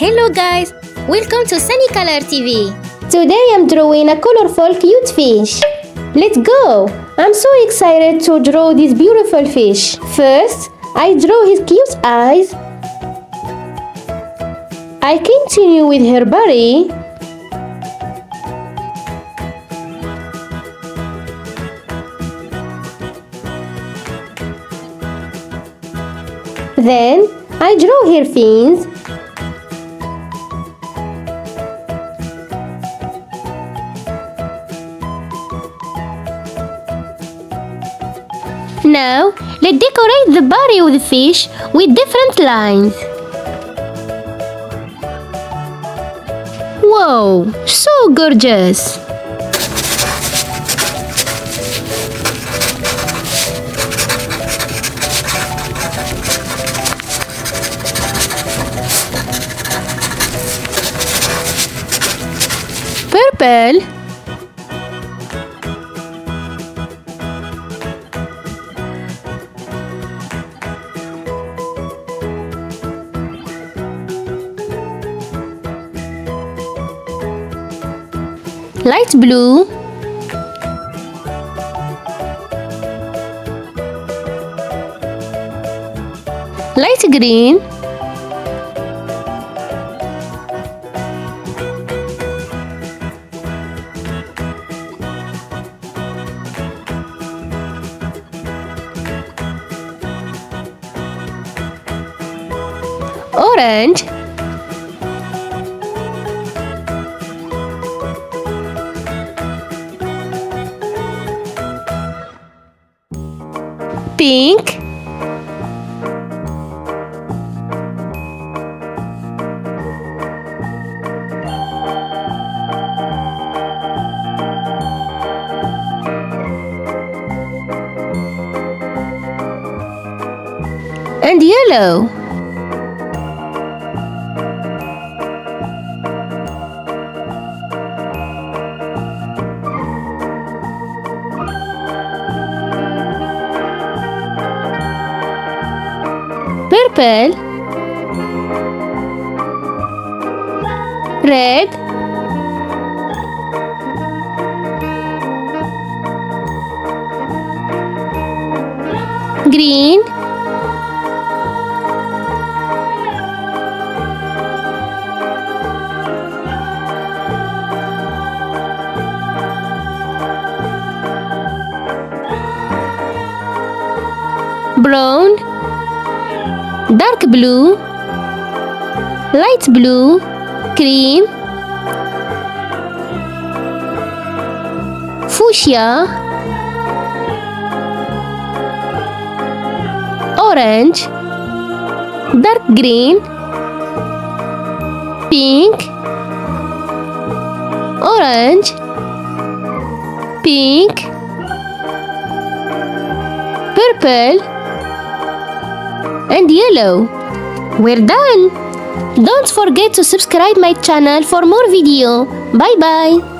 Hello guys, welcome to Sunny Color TV. Today I'm drawing a colorful cute fish. Let's go! I'm so excited to draw this beautiful fish. First, I draw his cute eyes. I continue with her body. Then, I draw her fins. Now, let's decorate the body of the fish with different lines. Wow, so gorgeous! Purple light blue. Light green. Orange pink. And yellow purple red. Green. Brown dark blue light blue cream fuchsia orange dark green pink orange pink purple and yellow. We're done! Don't forget to subscribe my channel for more video. Bye bye!